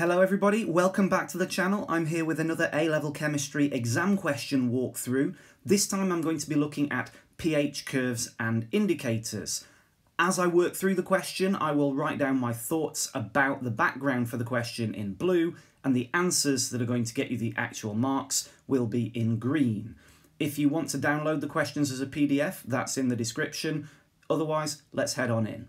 Hello everybody, welcome back to the channel. I'm here with another A-level chemistry exam question walkthrough. This time I'm going to be looking at pH curves and indicators. As I work through the question, I will write down my thoughts about the background for the question in blue, and the answers that are going to get you the actual marks will be in green. If you want to download the questions as a PDF, that's in the description. Otherwise, let's head on in.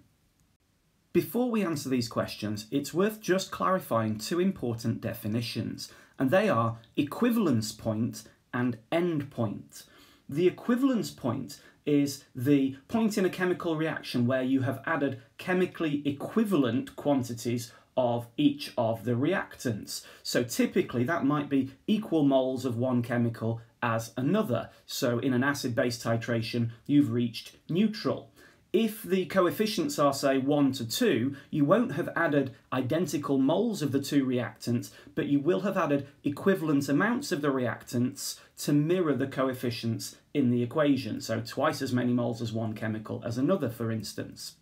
Before we answer these questions, it's worth just clarifying two important definitions, and they are equivalence point and end point. The equivalence point is the point in a chemical reaction where you have added chemically equivalent quantities of each of the reactants. So typically that might be equal moles of one chemical as another. So in an acid-base titration, you've reached neutral if the coefficients are, say, 1 to 2, you won't have added identical moles of the two reactants, but you will have added equivalent amounts of the reactants to mirror the coefficients in the equation, so twice as many moles as one chemical as another, for instance.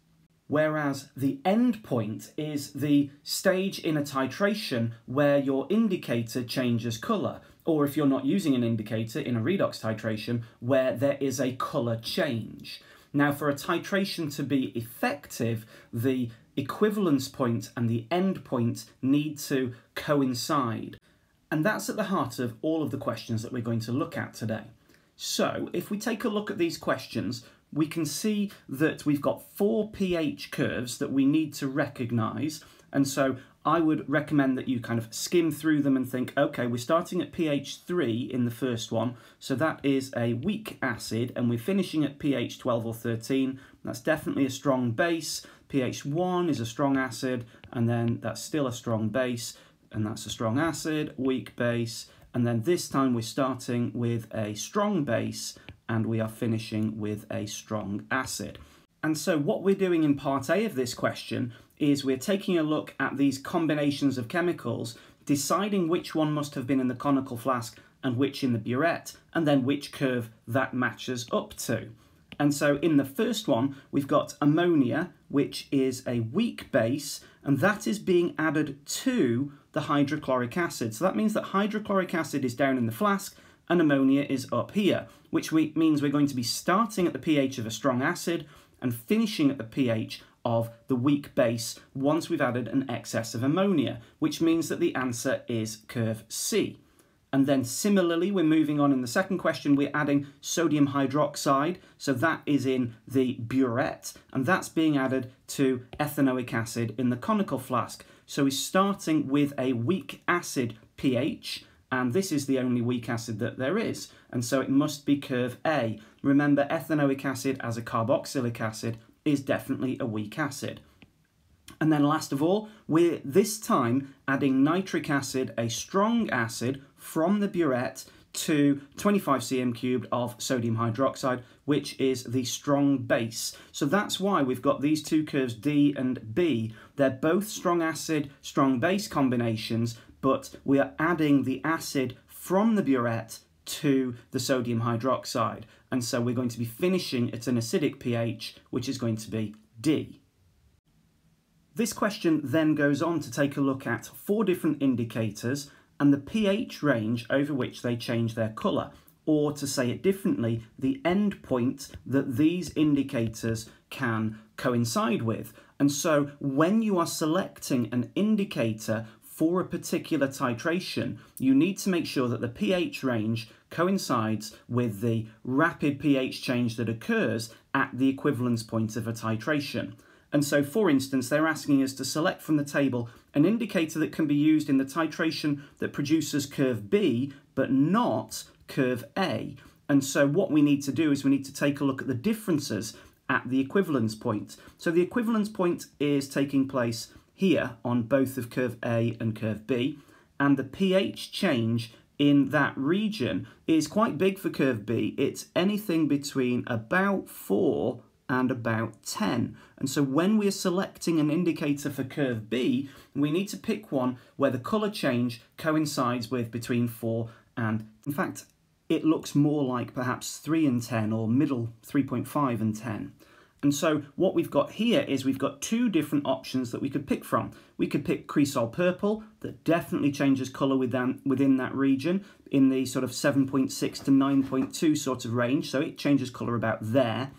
Whereas the end point is the stage in a titration where your indicator changes colour, or if you're not using an indicator in a redox titration, where there is a colour change. Now, for a titration to be effective, the equivalence point and the end point need to coincide. And that's at the heart of all of the questions that we're going to look at today. So, if we take a look at these questions, we can see that we've got four pH curves that we need to recognise. And so I would recommend that you kind of skim through them and think, okay, we're starting at pH 3 in the first one, so that is a weak acid, and we're finishing at pH 12 or 13. That's definitely a strong base. pH 1 is a strong acid, and then that's still a strong base, and that's a strong acid, weak base, and then this time we're starting with a strong base, and we are finishing with a strong acid. And so what we're doing in part A of this question is we're taking a look at these combinations of chemicals, deciding which one must have been in the conical flask and which in the burette, and then which curve that matches up to. And so in the first one, we've got ammonia, which is a weak base, and that is being added to the hydrochloric acid. So that means that hydrochloric acid is down in the flask and ammonia is up here, which means we're going to be starting at the pH of a strong acid and finishing at the pH of the weak base once we've added an excess of ammonia, which means that the answer is curve C. And then similarly, we're moving on in the second question, we're adding sodium hydroxide. So that is in the burette, and that's being added to ethanoic acid in the conical flask. So we're starting with a weak acid pH, and this is the only weak acid that there is. And so it must be curve A. Remember, ethanoic acid as a carboxylic acid is definitely a weak acid. And then last of all, we're this time adding nitric acid, a strong acid, from the burette to 25 cm cubed of sodium hydroxide, which is the strong base. So that's why we've got these two curves D and B. They're both strong acid, strong base combinations, but we are adding the acid from the burette to the sodium hydroxide. And so we're going to be finishing at an acidic pH, which is going to be D. This question then goes on to take a look at four different indicators and the pH range over which they change their colour, or to say it differently, the end point that these indicators can coincide with. And so when you are selecting an indicator for a particular titration, you need to make sure that the pH range coincides with the rapid pH change that occurs at the equivalence point of a titration. And so, for instance, they're asking us to select from the table an indicator that can be used in the titration that produces curve B, but not curve A. And so what we need to do is we need to take a look at the differences at the equivalence point. So the equivalence point is taking place here on both of curve A and curve B, and the pH change in that region is quite big for curve B. It's anything between about 4 and about 10. And so when we're selecting an indicator for curve B, we need to pick one where the colour change coincides with between 4 and, in fact, it looks more like perhaps 3 and 10 or middle 3.5 and 10. And so what we've got here is we've got two different options that we could pick from. We could pick Cresol Purple, that definitely changes colour within, within that region, in the sort of 7.6 to 9.2 sort of range, so it changes colour about there.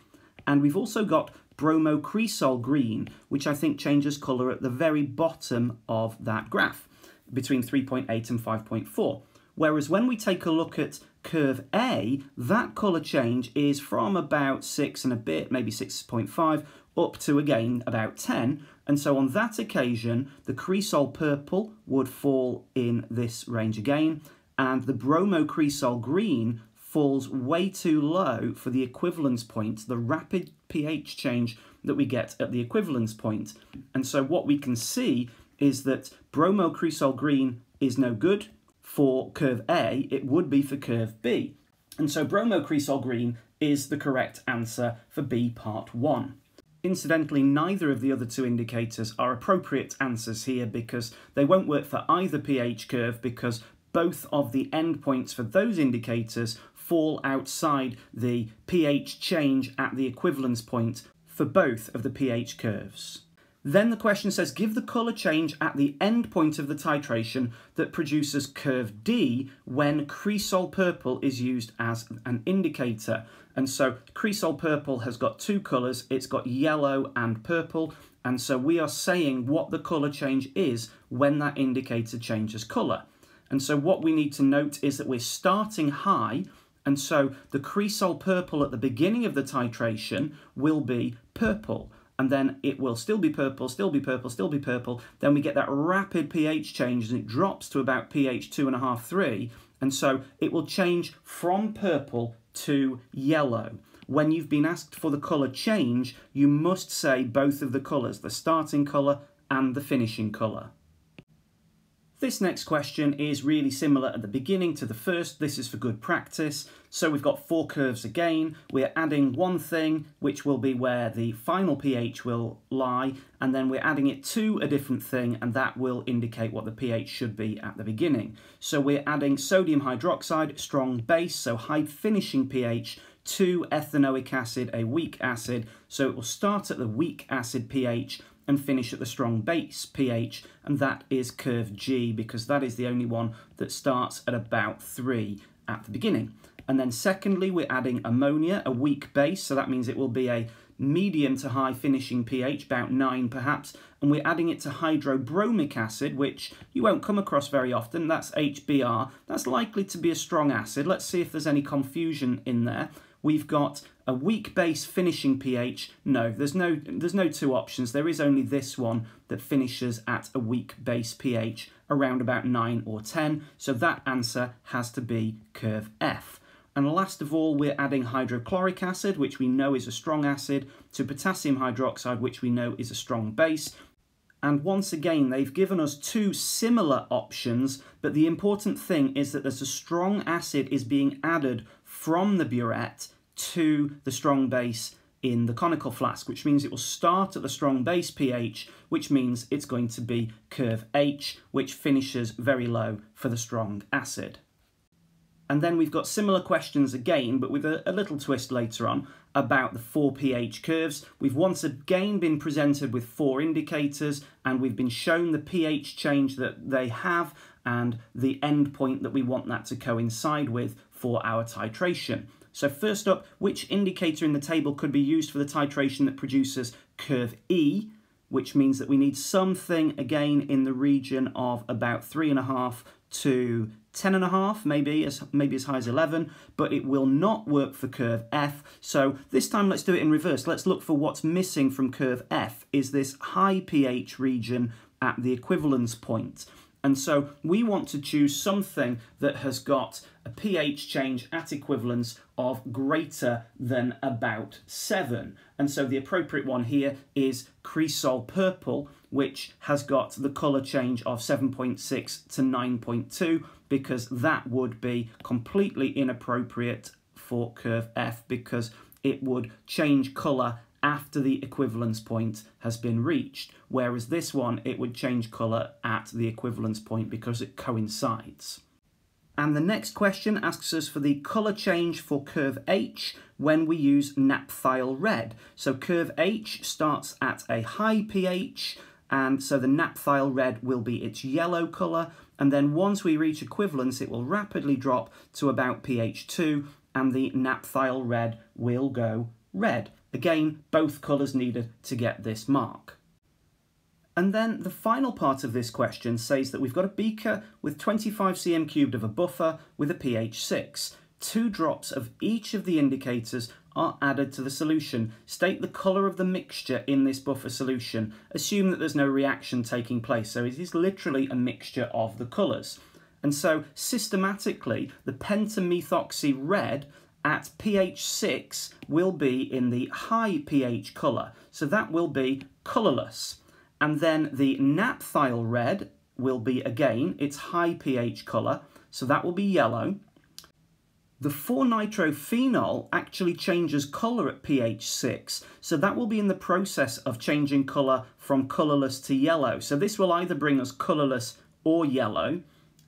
And we've also got Bromo Cresol Green, which I think changes colour at the very bottom of that graph, between 3.8 and 5.4. Whereas when we take a look at curve A, that colour change is from about 6 and a bit, maybe 6.5, up to again about 10. And so on that occasion, the Cresol Purple would fall in this range again, and the Bromo Cresol Green falls way too low for the equivalence point, the rapid pH change that we get at the equivalence point. And so what we can see is that Bromo Cresol Green is no good, for curve A, it would be for curve B. And so bromocresol green is the correct answer for B part 1. Incidentally, neither of the other two indicators are appropriate answers here because they won't work for either pH curve because both of the endpoints for those indicators fall outside the pH change at the equivalence point for both of the pH curves. Then the question says, give the colour change at the end point of the titration that produces curve D when cresol purple is used as an indicator. And so cresol purple has got two colours, it's got yellow and purple, and so we are saying what the colour change is when that indicator changes colour. And so what we need to note is that we're starting high, and so the cresol purple at the beginning of the titration will be purple and then it will still be purple, still be purple, still be purple. Then we get that rapid pH change and it drops to about pH 2.5, 3. And so it will change from purple to yellow. When you've been asked for the colour change, you must say both of the colours, the starting colour and the finishing colour. This next question is really similar at the beginning to the first. This is for good practice. So we've got four curves again. We're adding one thing, which will be where the final pH will lie, and then we're adding it to a different thing, and that will indicate what the pH should be at the beginning. So we're adding sodium hydroxide, strong base, so high finishing pH, to ethanoic acid, a weak acid. So it will start at the weak acid pH and finish at the strong base pH, and that is curve G because that is the only one that starts at about 3 at the beginning. And then secondly, we're adding ammonia, a weak base, so that means it will be a medium to high finishing pH, about 9 perhaps, and we're adding it to hydrobromic acid, which you won't come across very often, that's HBr. That's likely to be a strong acid. Let's see if there's any confusion in there. We've got a weak base finishing pH. No, there's no, there's no two options. There is only this one that finishes at a weak base pH around about 9 or 10. So that answer has to be curve F. And last of all, we're adding hydrochloric acid, which we know is a strong acid, to potassium hydroxide, which we know is a strong base. And once again, they've given us two similar options, but the important thing is that there's a strong acid is being added from the burette to the strong base in the conical flask, which means it will start at the strong base pH, which means it's going to be curve H, which finishes very low for the strong acid. And then we've got similar questions again, but with a, a, little twist later on, about the four pH curves. We've once again been presented with four indicators, and we've been shown the pH change that they have and the endpoint that we want that to coincide with for our titration. So first up, which indicator in the table could be used for the titration that produces curve E, which means that we need something again in the region of about three and a half to 10 and a half, maybe as, maybe as high as 11, but it will not work for curve F. So this time let's do it in reverse. Let's look for what's missing from curve F is this high pH region at the equivalence point. And so we want to choose something that has got a pH change at equivalence of greater than about 7. And so the appropriate one here is Cresol Purple, which has got the colour change of 7.6 to 9.2, because that would be completely inappropriate for curve F, because it would change colour after the equivalence point has been reached, whereas this one, it would change colour at the equivalence point because it coincides. And the next question asks us for the colour change for curve H when we use naphthyl red. So curve H starts at a high pH, and so the naphthyl red will be its yellow colour, and then once we reach equivalence, it will rapidly drop to about pH 2, and the naphthyl red will go red. Again, both colours needed to get this mark. And then the final part of this question says that we've got a beaker with 25 cm cubed of a buffer with a pH 6. Two drops of each of the indicators are added to the solution. State the colour of the mixture in this buffer solution. Assume that there's no reaction taking place, so it is literally a mixture of the colours. And so systematically, the pentamethoxy red at pH 6 will be in the high pH colour, so that will be colourless. And then the naphthyl red will be, again, its high pH colour, so that will be yellow. The 4-nitrophenol actually changes colour at pH 6, so that will be in the process of changing colour from colourless to yellow. So this will either bring us colourless or yellow.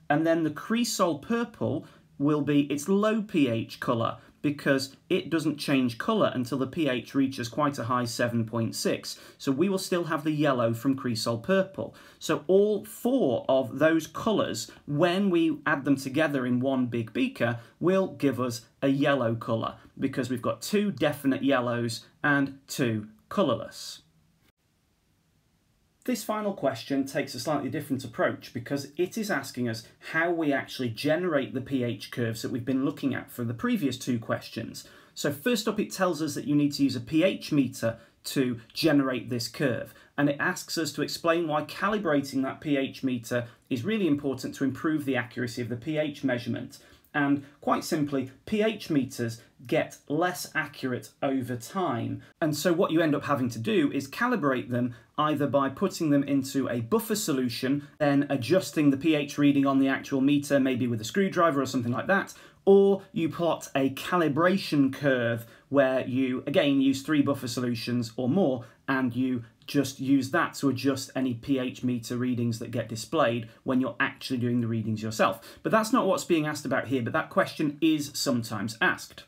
And then the cresol purple will be its low pH colour, because it doesn't change colour until the pH reaches quite a high 7.6. So we will still have the yellow from Cresol Purple. So all four of those colours, when we add them together in one big beaker, will give us a yellow colour because we've got two definite yellows and two colourless. This final question takes a slightly different approach because it is asking us how we actually generate the pH curves that we've been looking at for the previous two questions. So first up it tells us that you need to use a pH meter to generate this curve and it asks us to explain why calibrating that pH meter is really important to improve the accuracy of the pH measurement and quite simply, pH meters get less accurate over time. And so what you end up having to do is calibrate them either by putting them into a buffer solution, then adjusting the pH reading on the actual meter, maybe with a screwdriver or something like that, or you plot a calibration curve where you, again, use three buffer solutions or more, and you just use that to adjust any pH meter readings that get displayed when you're actually doing the readings yourself. But that's not what's being asked about here, but that question is sometimes asked.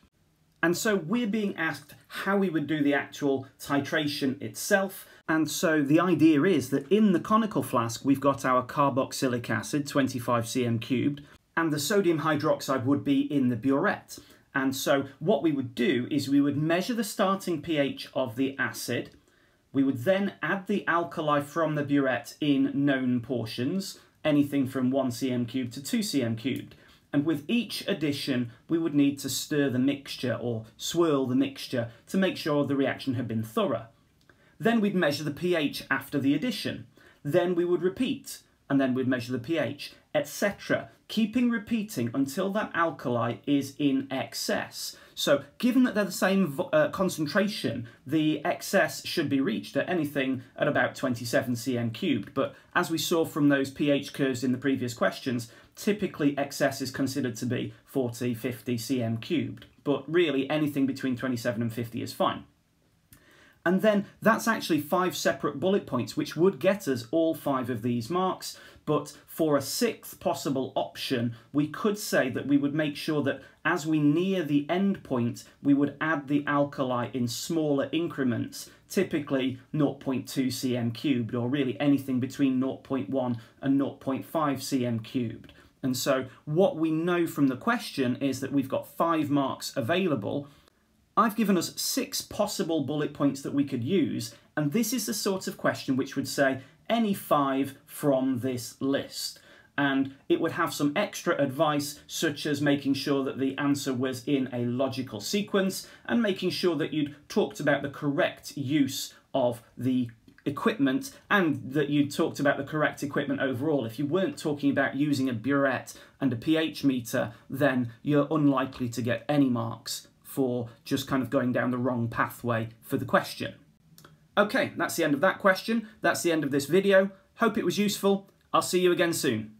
And so we're being asked how we would do the actual titration itself. And so the idea is that in the conical flask, we've got our carboxylic acid, 25 cm cubed, and the sodium hydroxide would be in the burette. And so what we would do is we would measure the starting pH of the acid, we would then add the alkali from the burette in known portions, anything from 1 cm cubed to 2 cm cubed. And with each addition, we would need to stir the mixture or swirl the mixture to make sure the reaction had been thorough. Then we'd measure the pH after the addition. Then we would repeat, and then we'd measure the pH, etc. Keeping repeating until that alkali is in excess. So given that they're the same uh, concentration, the excess should be reached at anything at about 27 cm cubed. But as we saw from those pH curves in the previous questions, typically excess is considered to be 40, 50 cm cubed. But really anything between 27 and 50 is fine. And then that's actually five separate bullet points, which would get us all five of these marks. But for a sixth possible option, we could say that we would make sure that as we near the end point, we would add the alkali in smaller increments, typically 0.2 cm cubed, or really anything between 0.1 and 0.5 cm cubed. And so what we know from the question is that we've got five marks available, I've given us six possible bullet points that we could use, and this is the sort of question which would say any five from this list. And it would have some extra advice, such as making sure that the answer was in a logical sequence and making sure that you'd talked about the correct use of the equipment and that you'd talked about the correct equipment overall. If you weren't talking about using a burette and a pH meter, then you're unlikely to get any marks for just kind of going down the wrong pathway for the question. Okay, that's the end of that question. That's the end of this video. Hope it was useful. I'll see you again soon.